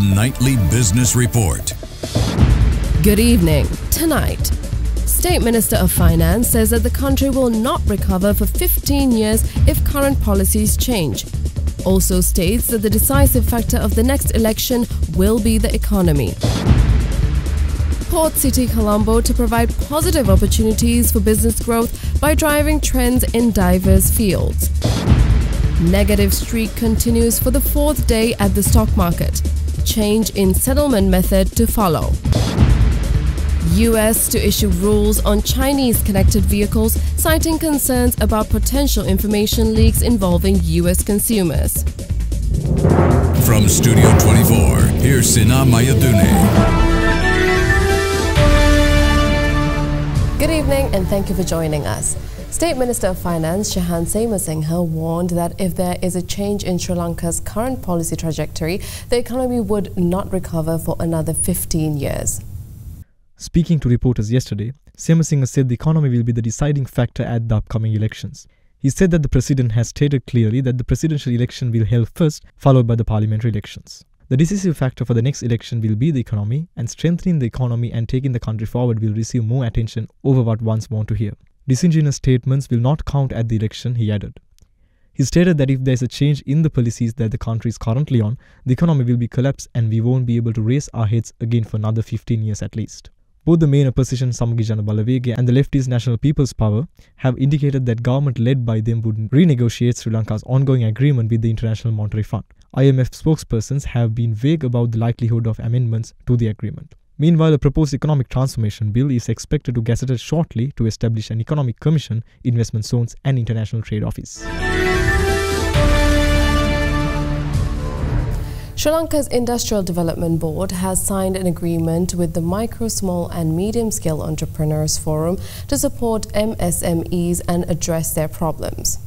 nightly business report. Good evening. Tonight, State Minister of Finance says that the country will not recover for 15 years if current policies change. Also states that the decisive factor of the next election will be the economy. Port City Colombo to provide positive opportunities for business growth by driving trends in diverse fields. Negative streak continues for the fourth day at the stock market. Change in settlement method to follow. US to issue rules on Chinese connected vehicles, citing concerns about potential information leaks involving US consumers. From Studio 24, here's Sina Mayadune. Good evening and thank you for joining us. State Minister of Finance Shehan Semasinghe warned that if there is a change in Sri Lanka's current policy trajectory, the economy would not recover for another 15 years. Speaking to reporters yesterday, Semasinghe said the economy will be the deciding factor at the upcoming elections. He said that the president has stated clearly that the presidential election will held first, followed by the parliamentary elections. The decisive factor for the next election will be the economy, and strengthening the economy and taking the country forward will receive more attention over what ones want to hear. Disingenuous statements will not count at the election, he added. He stated that if there is a change in the policies that the country is currently on, the economy will be collapsed and we won't be able to raise our heads again for another 15 years at least. Both the main opposition Samagi Jana Balawega and the leftist National People's Power have indicated that government led by them would renegotiate Sri Lanka's ongoing agreement with the International Monetary Fund. IMF spokespersons have been vague about the likelihood of amendments to the agreement. Meanwhile, a proposed economic transformation bill is expected to gazetted shortly to establish an economic commission, investment zones, and international trade office. Sri Lanka's Industrial Development Board has signed an agreement with the Micro, Small and Medium Scale Entrepreneurs Forum to support MSMEs and address their problems.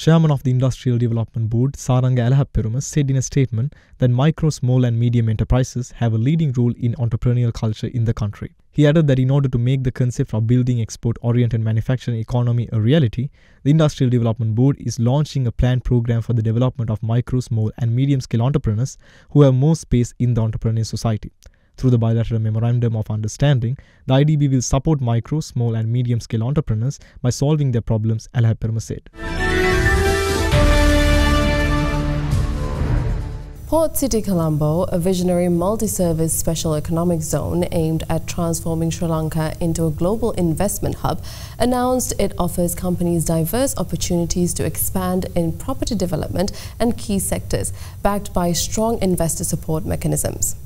Chairman of the Industrial Development Board, Saranga Alahapperuma, said in a statement that micro, small and medium enterprises have a leading role in entrepreneurial culture in the country. He added that in order to make the concept of building export-oriented manufacturing economy a reality, the Industrial Development Board is launching a planned program for the development of micro, small and medium-scale entrepreneurs who have more space in the entrepreneurial society. Through the bilateral memorandum of understanding, the IDB will support micro, small and medium-scale entrepreneurs by solving their problems, Alahapperuma said. Port City Colombo, a visionary multi-service special economic zone aimed at transforming Sri Lanka into a global investment hub, announced it offers companies diverse opportunities to expand in property development and key sectors, backed by strong investor support mechanisms.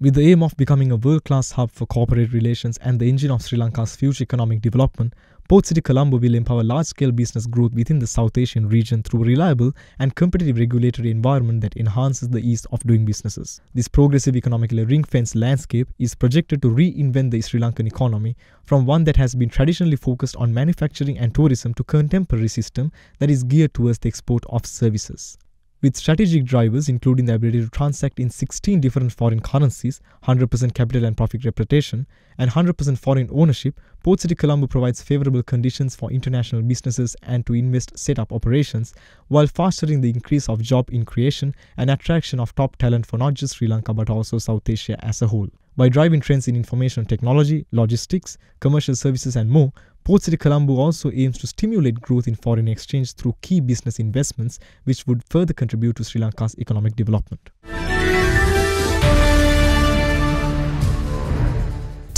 With the aim of becoming a world-class hub for corporate relations and the engine of Sri Lanka's future economic development, Port City Colombo will empower large-scale business growth within the South Asian region through a reliable and competitive regulatory environment that enhances the ease of doing businesses. This progressive economically ring-fenced landscape is projected to reinvent the Sri Lankan economy from one that has been traditionally focused on manufacturing and tourism to contemporary system that is geared towards the export of services. With strategic drivers including the ability to transact in 16 different foreign currencies, 100% capital and profit repatriation, and 100% foreign ownership, Port City Colombo provides favorable conditions for international businesses and to invest set up operations while fostering the increase of job in creation and attraction of top talent for not just Sri Lanka but also South Asia as a whole. By driving trends in information technology, logistics, commercial services and more, Port City Colombo also aims to stimulate growth in foreign exchange through key business investments which would further contribute to Sri Lanka's economic development.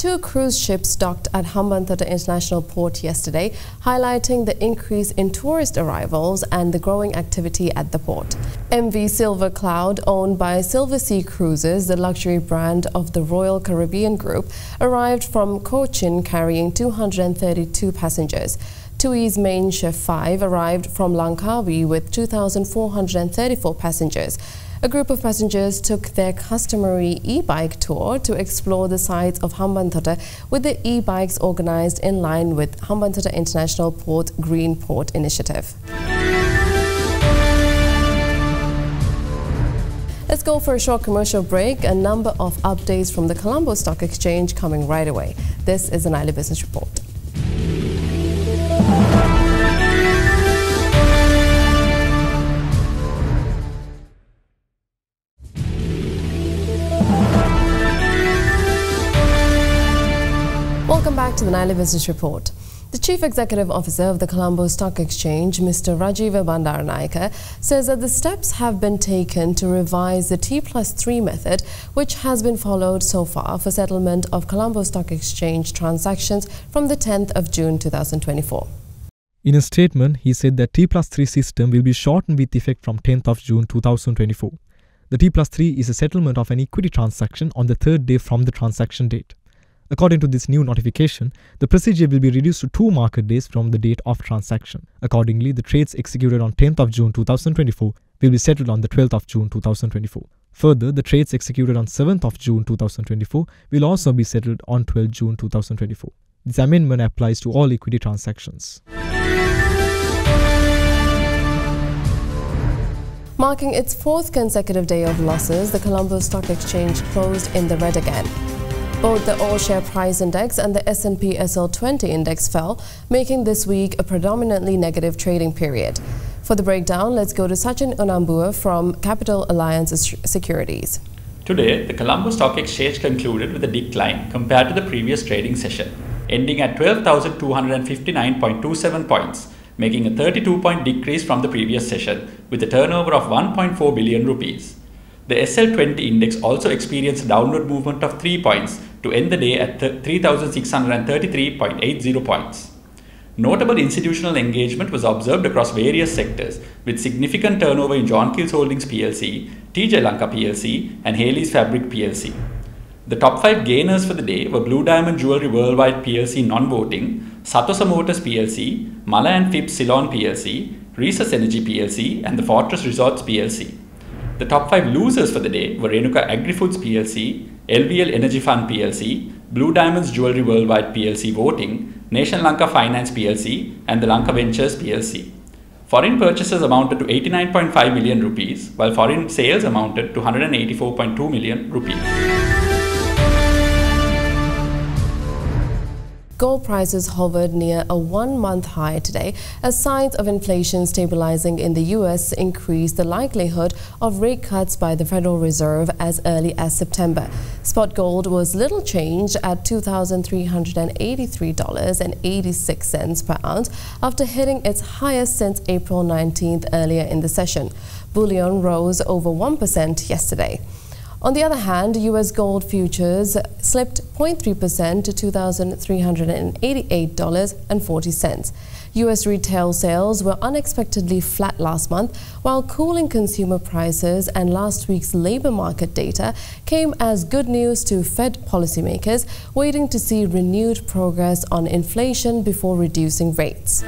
Two cruise ships docked at Hambantota International Port yesterday, highlighting the increase in tourist arrivals and the growing activity at the port. MV Silver Cloud, owned by Silversea Cruises, the luxury brand of the Royal Caribbean Group, arrived from Cochin carrying 232 passengers. TUI's Mein Schiff 5 arrived from Langkawi with 2,434 passengers. A group of passengers took their customary e-bike tour to explore the sites of Hambantota with the e-bikes organized in line with Hambantota International Port Green Port Initiative. Let's go for a short commercial break. A number of updates from the Colombo Stock Exchange coming right away. This is an Nightly Business Report. Nightly Business Report. The Chief Executive Officer of the Colombo Stock Exchange, Mr. Rajeeva Bandaranaike, says that the steps have been taken to revise the T plus 3 method, which has been followed so far for settlement of Colombo Stock Exchange transactions from the 10th of June 2024. In a statement, he said that T plus 3 system will be shortened with effect from 10th of June 2024. The T plus 3 is a settlement of an equity transaction on the third day from the transaction date. According to this new notification, the procedure will be reduced to two market days from the date of transaction. Accordingly, the trades executed on 10th of June 2024 will be settled on the 12th of June 2024. Further, the trades executed on 7th of June 2024 will also be settled on 12th June 2024. This amendment applies to all equity transactions. Marking its fourth consecutive day of losses, the Colombo Stock Exchange closed in the red again. Both the All Share Price Index and the S&P SL20 Index fell, making this week a predominantly negative trading period. For the breakdown, let's go to Sachin Unambua from Capital Alliance Securities. Today, the Colombo Stock Exchange concluded with a decline compared to the previous trading session, ending at 12,259.27 points, making a 32 point decrease from the previous session with a turnover of 1.4 billion rupees. The SL20 index also experienced a downward movement of 3 points to end the day at 3,633.80 points. Notable institutional engagement was observed across various sectors, with significant turnover in John Keells Holdings plc, Teejay Lanka plc, and Hayleys Fabric plc. The top five gainers for the day were Blue Diamond Jewelry Worldwide plc non-voting, Sathosa Motors plc, Mala and Phipps Ceylon plc, Resus Energy plc, and the Fortress Resorts plc. The top five losers for the day were Renuka Agri-Foods PLC, LVL Energy Fund PLC, Blue Diamonds Jewelry Worldwide PLC Voting, Nation Lanka Finance PLC, and the Lanka Ventures PLC. Foreign purchases amounted to 89.5 million rupees, while foreign sales amounted to 184.2 million rupees. Gold prices hovered near a one-month high today as signs of inflation stabilizing in the U.S. increased the likelihood of rate cuts by the Federal Reserve as early as September. Spot gold was little changed at $2,383.86 per ounce after hitting its highest since April 19th earlier in the session. Bullion rose over 1% yesterday. On the other hand, U.S. gold futures slipped 0.3% to $2,388.40. U.S. retail sales were unexpectedly flat last month, while cooling consumer prices and last week's labor market data came as good news to Fed policymakers waiting to see renewed progress on inflation before reducing rates.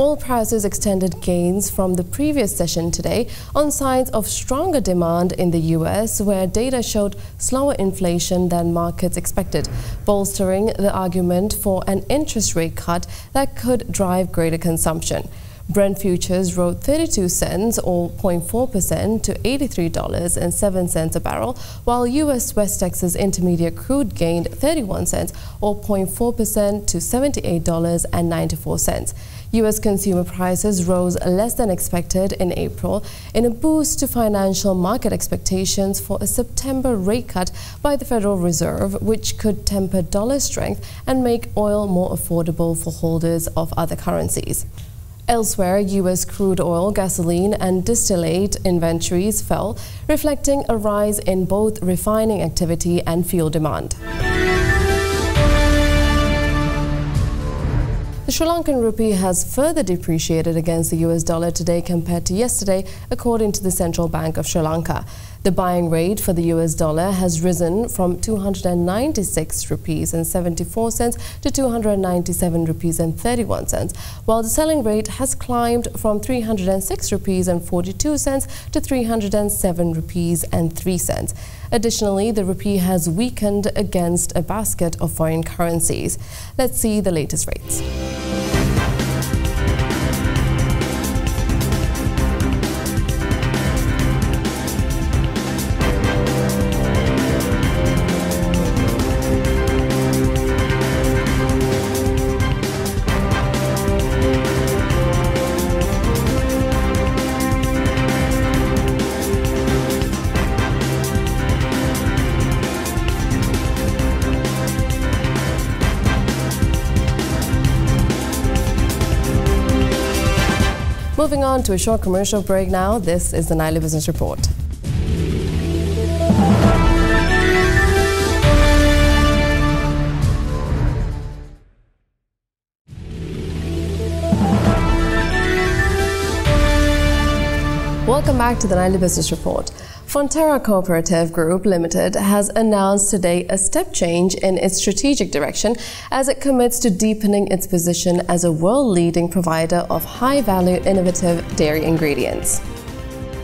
Oil prices extended gains from the previous session today on signs of stronger demand in the U.S., where data showed slower inflation than markets expected, bolstering the argument for an interest rate cut that could drive greater consumption. Brent futures rose 32 cents or 0.4% to $83.07 a barrel, while U.S. West Texas Intermediate crude gained 31 cents or 0.4% to $78.94. U.S. consumer prices rose less than expected in April in a boost to financial market expectations for a September rate cut by the Federal Reserve, which could temper dollar strength and make oil more affordable for holders of other currencies. Elsewhere, U.S. crude oil, gasoline and distillate inventories fell, reflecting a rise in both refining activity and fuel demand. The Sri Lankan rupee has further depreciated against the US dollar today compared to yesterday, according to the Central Bank of Sri Lanka. The buying rate for the US dollar has risen from 296 rupees and 74 cents to 297 rupees and 31 cents, while the selling rate has climbed from 306 rupees and 42 cents to 307 rupees and 3 cents. Additionally, the rupee has weakened against a basket of foreign currencies. Let's see the latest rates. Moving on to a short commercial break now, this is the Nightly Business Report. Welcome back to the Nightly Business Report. Fonterra Cooperative Group Limited has announced today a step change in its strategic direction as it commits to deepening its position as a world-leading provider of high-value innovative dairy ingredients.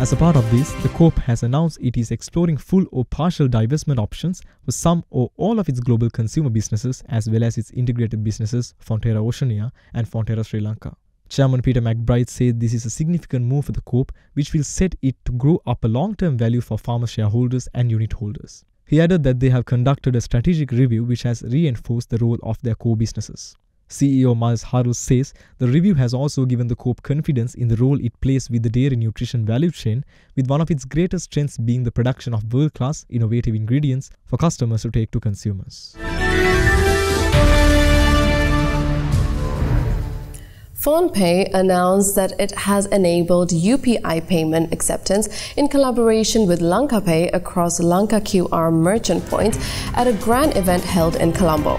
As a part of this, the Coop has announced it is exploring full or partial divestment options for some or all of its global consumer businesses as well as its integrated businesses Fonterra Oceania and Fonterra Sri Lanka. Chairman Peter McBride said this is a significant move for the Coop, which will set it to grow up a long-term value for farmer shareholders and unit holders. He added that they have conducted a strategic review which has reinforced the role of their core businesses. CEO Miles Hurrell says the review has also given the Coop confidence in the role it plays with the dairy nutrition value chain, with one of its greatest strengths being the production of world-class innovative ingredients for customers to take to consumers. PhonePe announced that it has enabled UPI payment acceptance in collaboration with LankaPay across Lanka QR merchant points at a grand event held in Colombo.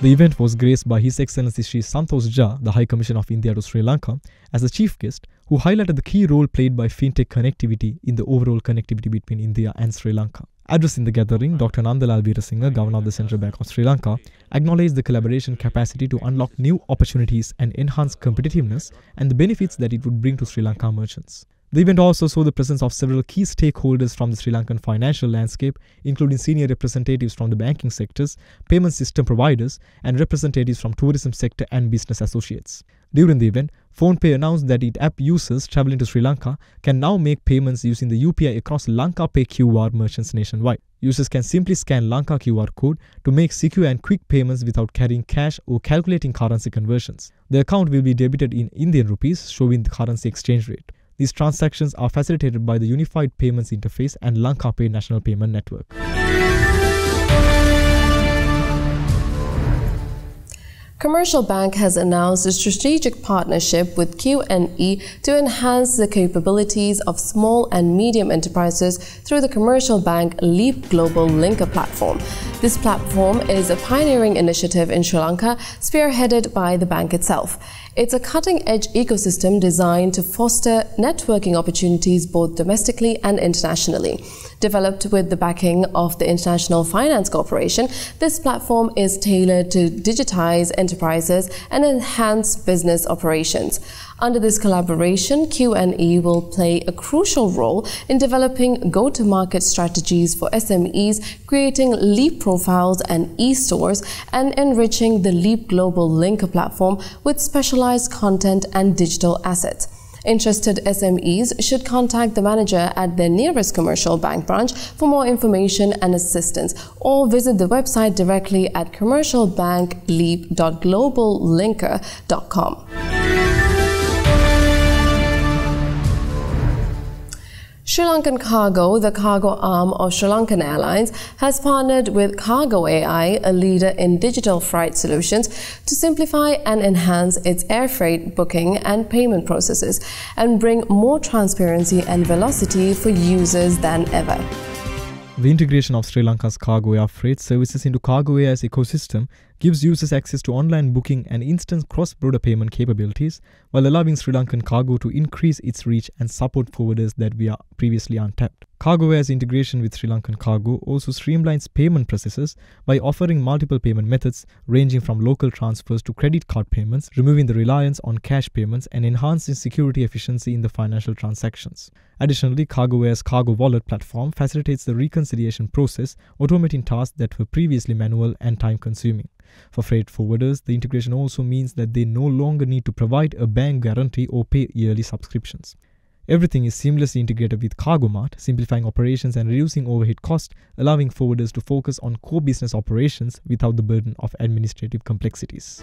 The event was graced by His Excellency Sri Santosh Jha, the High Commissioner of India to Sri Lanka, as the chief guest, who highlighted the key role played by fintech connectivity in the overall connectivity between India and Sri Lanka. Addressing the gathering, Dr. Nandalal Weerasinghe, Governor of the Central Bank of Sri Lanka, acknowledged the collaboration capacity to unlock new opportunities and enhance competitiveness and the benefits that it would bring to Sri Lanka merchants. The event also saw the presence of several key stakeholders from the Sri Lankan financial landscape, including senior representatives from the banking sectors, payment system providers, and representatives from tourism sector and business associates. During the event, PhonePe announced that its app users traveling to Sri Lanka can now make payments using the UPI across Lanka Pay QR merchants nationwide. Users can simply scan Lanka QR code to make secure and quick payments without carrying cash or calculating currency conversions. The account will be debited in Indian rupees, showing the currency exchange rate. These transactions are facilitated by the Unified Payments Interface and Lanka Pay National Payment Network. Commercial Bank has announced a strategic partnership with QNE to enhance the capabilities of small and medium enterprises through the Commercial Bank Leap Global Linker platform. This platform is a pioneering initiative in Sri Lanka, spearheaded by the bank itself. It's a cutting-edge ecosystem designed to foster networking opportunities both domestically and internationally. Developed with the backing of the International Finance Corporation, this platform is tailored to digitize enterprises and enhance business operations. Under this collaboration, QNE will play a crucial role in developing go-to-market strategies for SMEs, creating LEAP profiles and e-stores, and enriching the LEAP Global Linker platform with specialized content and digital assets. Interested SMEs should contact the manager at their nearest commercial bank branch for more information and assistance or visit the website directly at commercialbankleap.globallinker.com. Sri Lankan Cargo, the cargo arm of Sri Lankan Airlines, has partnered with Cargo AI, a leader in digital freight solutions, to simplify and enhance its air freight booking and payment processes and bring more transparency and velocity for users than ever. The integration of Sri Lanka's Cargo Air freight services into Cargo AI's ecosystem gives users access to online booking and instant cross-border payment capabilities while allowing Sri Lankan Cargo to increase its reach and support forwarders that were previously untapped. Cargo AI's integration with Sri Lankan Cargo also streamlines payment processes by offering multiple payment methods ranging from local transfers to credit card payments, removing the reliance on cash payments and enhancing security efficiency in the financial transactions. Additionally, Cargo AI's Cargo Wallet platform facilitates the reconciliation process, automating tasks that were previously manual and time-consuming. For freight forwarders, the integration also means that they no longer need to provide a bank guarantee or pay yearly subscriptions. Everything is seamlessly integrated with CargoMart, simplifying operations and reducing overhead costs, allowing forwarders to focus on core business operations without the burden of administrative complexities.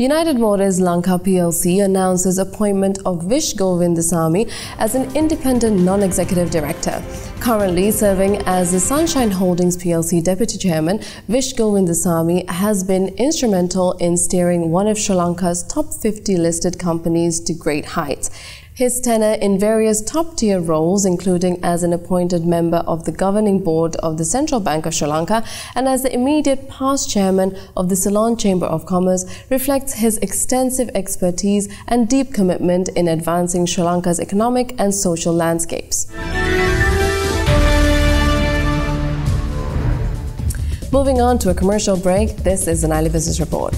United Motors Lanka plc announces appointment of Vish Govindasamy as an independent non-executive director. Currently serving as the Sunshine Holdings plc deputy chairman, Vish Govindasamy has been instrumental in steering one of Sri Lanka's top 50 listed companies to great heights. His tenure in various top-tier roles, including as an appointed member of the governing board of the Central Bank of Sri Lanka and as the immediate past chairman of the Ceylon Chamber of Commerce, reflects his extensive expertise and deep commitment in advancing Sri Lanka's economic and social landscapes. Moving on to a commercial break, this is the Nightly Business Report.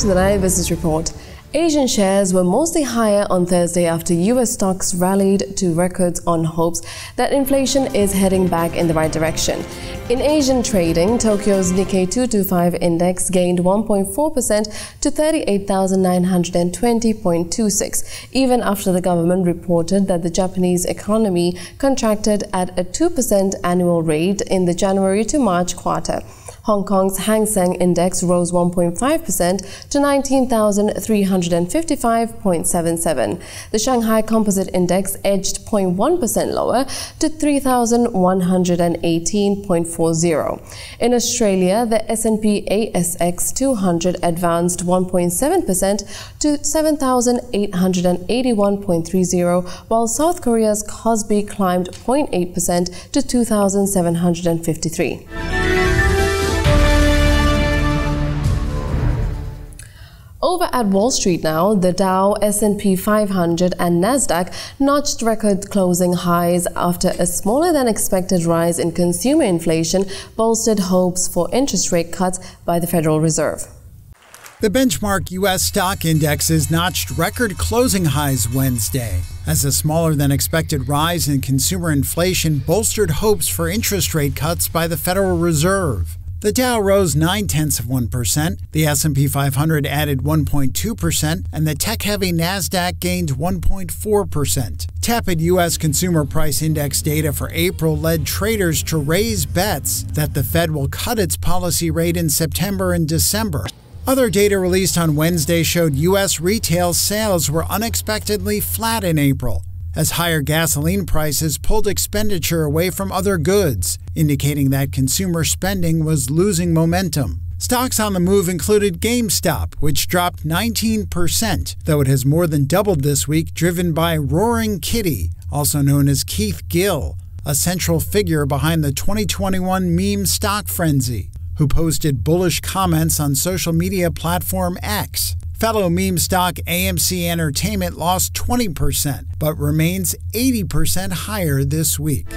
To the Nightly Business Report. Asian shares were mostly higher on Thursday after US stocks rallied to records on hopes that inflation is heading back in the right direction. In Asian trading, Tokyo's Nikkei 225 index gained 1.4% to 38,920.26, even after the government reported that the Japanese economy contracted at a 2% annual rate in the January to March quarter. Hong Kong's Hang Seng Index rose 1.5% to 19,355.77. The Shanghai Composite Index edged 0.1% lower to 3,118.40. In Australia, the S&P ASX 200 advanced 1.7% to 7,881.30, while South Korea's Kospi climbed 0.8% to 2,753. Over at Wall Street now, the Dow, S&P 500 and Nasdaq notched record closing highs after a smaller than expected rise in consumer inflation bolstered hopes for interest rate cuts by the Federal Reserve. The benchmark U.S. stock indexes notched record closing highs Wednesday as a smaller than expected rise in consumer inflation bolstered hopes for interest rate cuts by the Federal Reserve. The Dow rose 9 tenths of 1%, the S&P 500 added 1.2%, and the tech-heavy Nasdaq gained 1.4%. Tepid U.S. Consumer Price Index data for April led traders to raise bets that the Fed will cut its policy rate in September and December. Other data released on Wednesday showed U.S. retail sales were unexpectedly flat in April, as higher gasoline prices pulled expenditure away from other goods, indicating that consumer spending was losing momentum. Stocks on the move included GameStop, which dropped 19%, though it has more than doubled this week, driven by Roaring Kitty, also known as Keith Gill, a central figure behind the 2021 meme stock frenzy, who posted bullish comments on social media platform X. Fellow meme stock AMC Entertainment lost 20%, but remains 80% higher this week.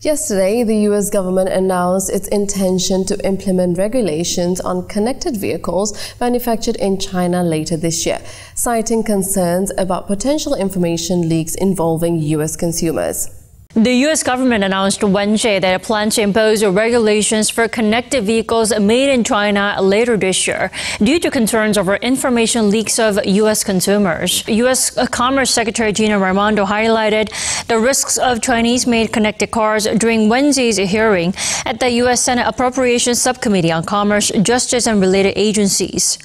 Yesterday, the US government announced its intention to implement regulations on connected vehicles manufactured in China later this year, citing concerns about potential information leaks involving US consumers. The U.S. government announced Wednesday that it plans to impose regulations for connected vehicles made in China later this year due to concerns over information leaks of U.S. consumers. U.S. Uh, Commerce Secretary Gina Raimondo highlighted the risks of Chinese made connected cars during Wednesday's hearing at the U.S. Senate Appropriations Subcommittee on Commerce, Justice, and Related Agencies.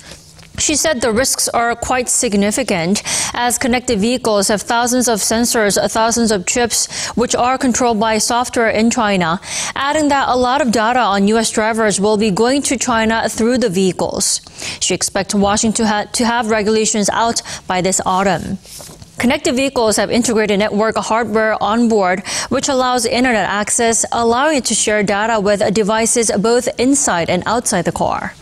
She said the risks are quite significant as connected vehicles have thousands of sensors, thousands of chips, which are controlled by software in China, adding that a lot of data on U.S. drivers will be going to China through the vehicles. She expects Washington to, ha to have regulations out by this autumn. Connected vehicles have integrated network hardware on board, which allows internet access, allowing it to share data with devices both inside and outside the car.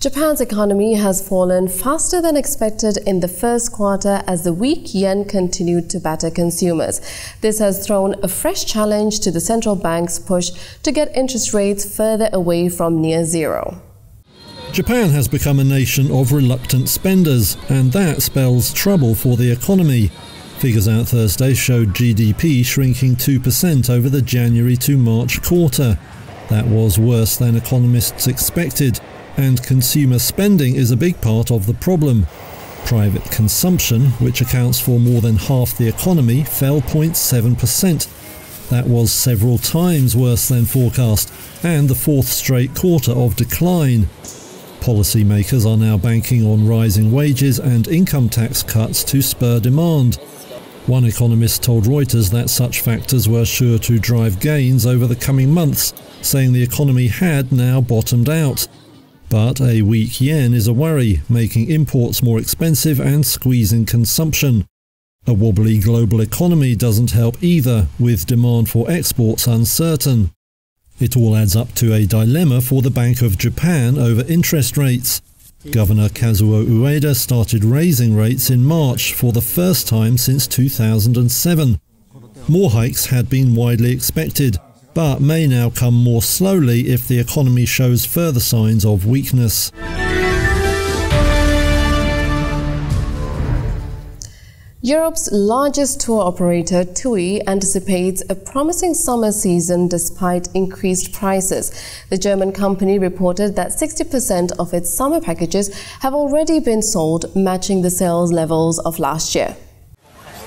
Japan's economy has fallen faster than expected in the first quarter as the weak yen continued to batter consumers. This has thrown a fresh challenge to the central bank's push to get interest rates further away from near zero. Japan has become a nation of reluctant spenders, and that spells trouble for the economy. Figures out Thursday showed GDP shrinking 2% over the January to March quarter. That was worse than economists expected, and consumer spending is a big part of the problem. Private consumption, which accounts for more than half the economy, fell 0.7%. That was several times worse than forecast, and the fourth straight quarter of decline. Policymakers are now banking on rising wages and income tax cuts to spur demand. One economist told Reuters that such factors were sure to drive gains over the coming months, saying the economy had now bottomed out. But a weak yen is a worry, making imports more expensive and squeezing consumption. A wobbly global economy doesn't help either, with demand for exports uncertain. It all adds up to a dilemma for the Bank of Japan over interest rates. Governor Kazuo Ueda started raising rates in March for the first time since 2007. More hikes had been widely expected, but may now come more slowly if the economy shows further signs of weakness. Europe's largest tour operator, TUI, anticipates a promising summer season despite increased prices. The German company reported that 60% of its summer packages have already been sold, matching the sales levels of last year.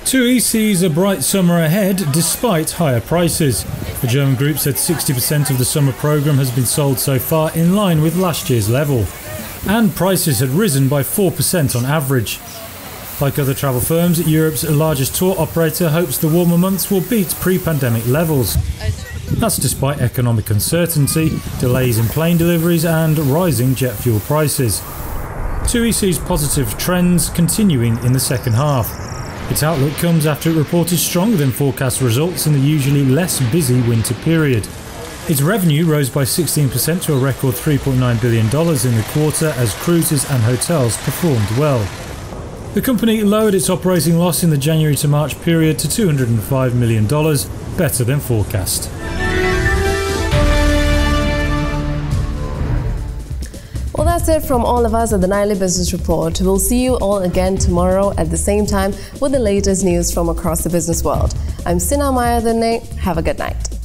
TUI sees a bright summer ahead despite higher prices. The German group said 60% of the summer programme has been sold so far in line with last year's level. And prices had risen by 4% on average. Like other travel firms, Europe's largest tour operator hopes the warmer months will beat pre pandemic levels. That's despite economic uncertainty, delays in plane deliveries, and rising jet fuel prices. TUI sees positive trends continuing in the second half. Its outlook comes after it reported stronger than forecast results in the usually less busy winter period. Its revenue rose by 16% to a record $3.9 billion in the quarter as cruises and hotels performed well. The company lowered its operating loss in the January to March period to $205 million, better than forecast. That's it from all of us at the Nightly Business Report. We'll see you all again tomorrow at the same time with the latest news from across the business world. I'm Sina Mayadunne. Have a good night.